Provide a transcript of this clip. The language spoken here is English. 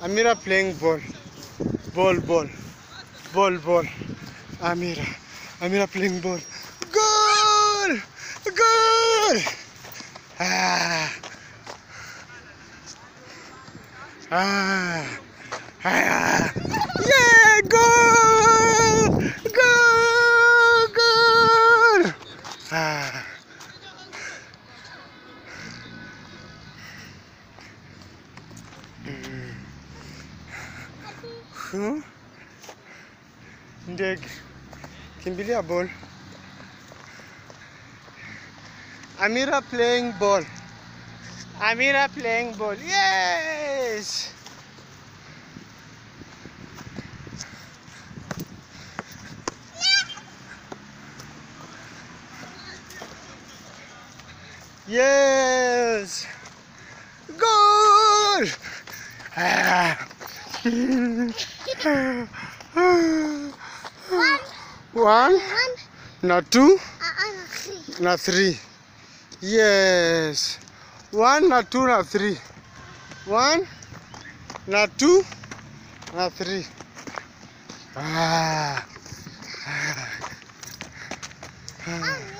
Amira playing ball. Ball, ball. Ball, ball. Amira. Amira playing ball. Goal! Goal! Ah. Ah. Ah. Huh? Ndege. Kimbilia ball. Amira playing ball. Amira playing ball. Yes! Yes! Goal! Ah. One, One, two, uh, uh, three. Yes. One, na two, na three. One, na two, na three. Ah. Ah,